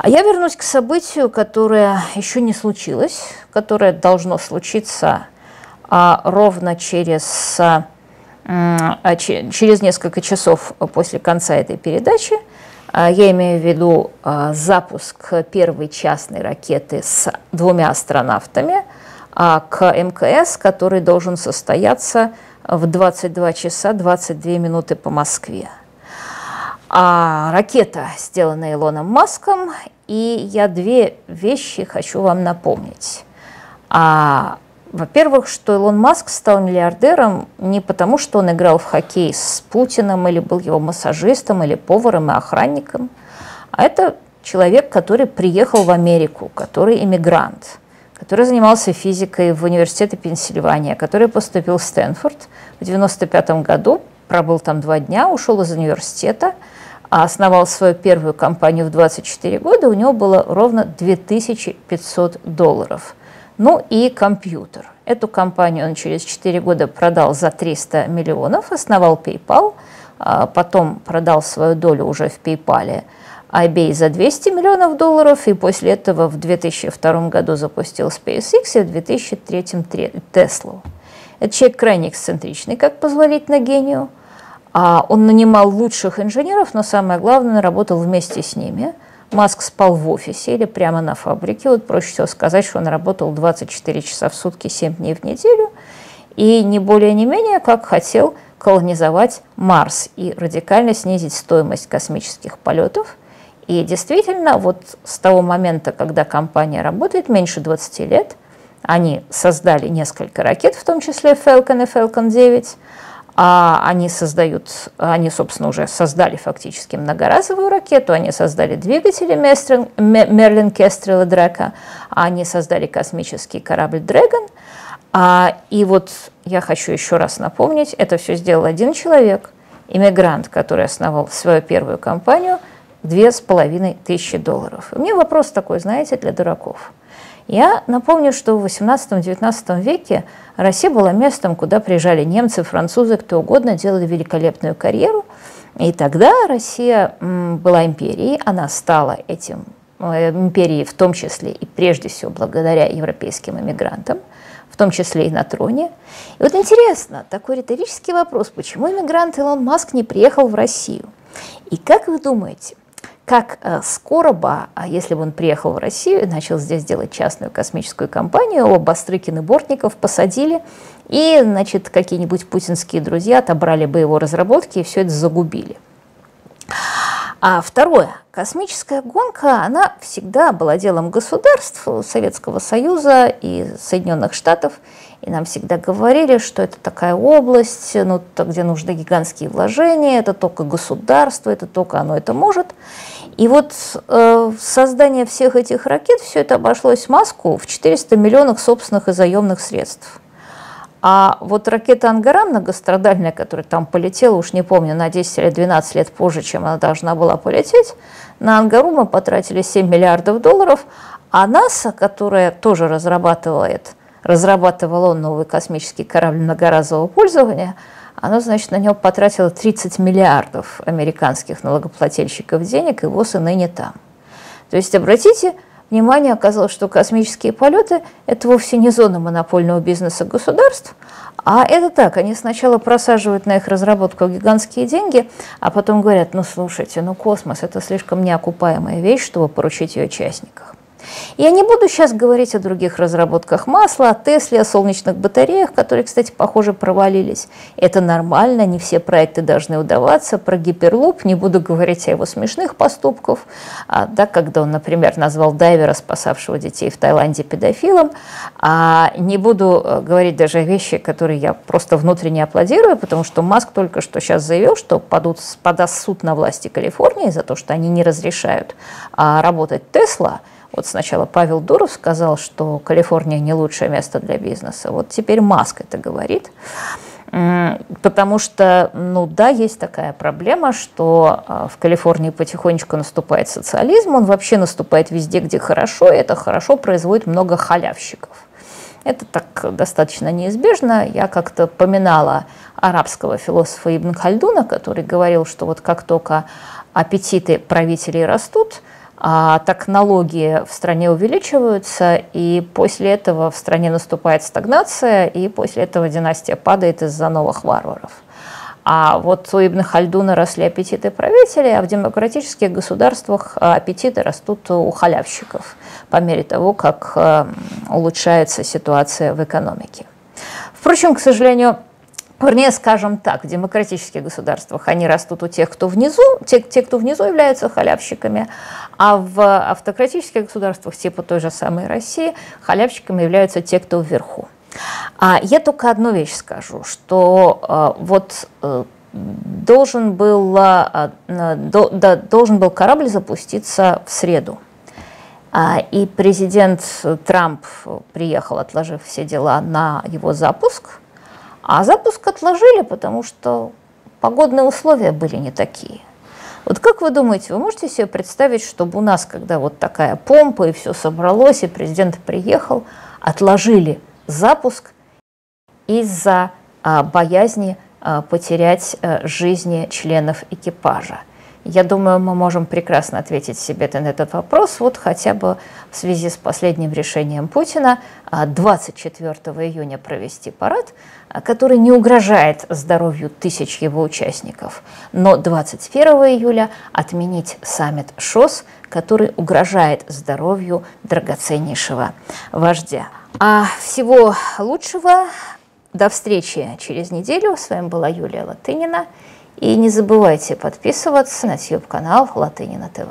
А я вернусь к событию, которое еще не случилось, которое должно случиться а, ровно через, а, через несколько часов после конца этой передачи. А, я имею в виду а, запуск первой частной ракеты с двумя астронавтами а, к МКС, который должен состояться в 22 часа 22 минуты по Москве. А ракета сделана Илоном Маском, и я две вещи хочу вам напомнить. А, во-первых, что Илон Маск стал миллиардером не потому, что он играл в хоккей с Путиным, или был его массажистом, или поваром и охранником, а это человек, который приехал в Америку, который иммигрант, который занимался физикой в университете Пенсильвания, который поступил в Стэнфорд в 1995 году, пробыл там два дня, ушел из университета – а основал свою первую компанию в 24 года, у него было ровно 2500 долларов. Ну и компьютер. Эту компанию он через 4 года продал за 300 миллионов, основал PayPal, а потом продал свою долю уже в PayPal eBay за 200 миллионов долларов, и после этого в 2002 году запустил SpaceX и в 2003 Tesla. Это человек крайне эксцентричный, как позволительно гению. А он нанимал лучших инженеров, но самое главное, работал вместе с ними. Маск спал в офисе или прямо на фабрике. Вот проще всего сказать, что он работал 24 часа в сутки, 7 дней в неделю. И не более не менее, как хотел колонизовать Марс и радикально снизить стоимость космических полетов. И действительно, вот с того момента, когда компания работает меньше 20 лет, они создали несколько ракет, в том числе Falcon и Falcon 9, а они создают, они, собственно, уже создали фактически многоразовую ракету, они создали двигатели Мерлин, Кестрел и Дрека, они создали космический корабль Дрэгон. А, и вот я хочу еще раз напомнить, это все сделал один человек, иммигрант, который основал свою первую компанию, две с половиной тысячи долларов. У меня вопрос такой, знаете, для дураков. Я напомню, что в 18-19 веке Россия была местом, куда приезжали немцы, французы, кто угодно, делали великолепную карьеру. И тогда Россия была империей, она стала этим э, империей в том числе и прежде всего благодаря европейским иммигрантам, в том числе и на троне. И вот интересно, такой риторический вопрос, почему иммигрант Илон Маск не приехал в Россию? И как вы думаете, как э, скоро бы, а если бы он приехал в Россию и начал здесь делать частную космическую компанию, его Бастрыкин и Бортников посадили, и, значит, какие-нибудь путинские друзья отобрали бы его разработки и все это загубили. А второе, космическая гонка, она всегда была делом государств Советского Союза и Соединенных Штатов, и нам всегда говорили, что это такая область, ну, где нужны гигантские вложения, это только государство, это только оно это может. И вот э, создание всех этих ракет, все это обошлось Маску в 400 миллионов собственных и заемных средств. А вот ракета «Ангаран» многострадальная, которая там полетела, уж не помню, на 10 или 12 лет позже, чем она должна была полететь, на «Ангару» мы потратили 7 миллиардов долларов, а НАСА, которая тоже разрабатывает, разрабатывала новый космический корабль многоразового пользования – оно, значит, на него потратило 30 миллиардов американских налогоплательщиков денег, и ВОЗ и ныне там. То есть, обратите внимание, оказалось, что космические полеты – это вовсе не зона монопольного бизнеса государств, а это так, они сначала просаживают на их разработку гигантские деньги, а потом говорят, ну слушайте, ну космос – это слишком неокупаемая вещь, чтобы поручить ее частникам. Я не буду сейчас говорить о других разработках масла, о Тесле, о солнечных батареях, которые, кстати, похоже, провалились. Это нормально, не все проекты должны удаваться. Про гиперлуп не буду говорить о его смешных поступках, а, да, когда он, например, назвал дайвера, спасавшего детей в Таиланде педофилом. А не буду э, говорить даже о вещи, которые я просто внутренне аплодирую, потому что Маск только что сейчас заявил, что подут, подаст суд на власти Калифорнии за то, что они не разрешают а, работать Тесла – вот сначала Павел Дуров сказал, что Калифорния не лучшее место для бизнеса. Вот теперь Маск это говорит. Потому что, ну да, есть такая проблема, что а, в Калифорнии потихонечку наступает социализм, он вообще наступает везде, где хорошо, и это хорошо производит много халявщиков. Это так достаточно неизбежно. Я как-то поминала арабского философа Ибн Хальдуна, который говорил, что вот как только аппетиты правителей растут – а так налоги в стране увеличиваются, и после этого в стране наступает стагнация, и после этого династия падает из-за новых варваров. А вот у Ибн Хальдуна росли аппетиты правителей, а в демократических государствах аппетиты растут у халявщиков по мере того, как э, улучшается ситуация в экономике. Впрочем, к сожалению, Вернее, скажем так, в демократических государствах они растут у тех, кто внизу, те, те, кто внизу являются халявщиками, а в автократических государствах, типа той же самой России, халявщиками являются те, кто вверху. А я только одну вещь скажу, что а, вот а, должен был, а, до, да, должен был корабль запуститься в среду. А, и президент Трамп приехал, отложив все дела на его запуск – а запуск отложили, потому что погодные условия были не такие. Вот как вы думаете, вы можете себе представить, чтобы у нас, когда вот такая помпа и все собралось, и президент приехал, отложили запуск из-за а, боязни а, потерять а, жизни членов экипажа? Я думаю, мы можем прекрасно ответить себе на этот вопрос, вот хотя бы в связи с последним решением Путина 24 а, июня провести парад, а, который не угрожает здоровью тысяч его участников, но 21 июля отменить саммит ШОС, который угрожает здоровью драгоценнейшего вождя. А всего лучшего, до встречи через неделю. С вами была Юлия Латынина. И не забывайте подписываться на YouTube-канал Латынина ТВ.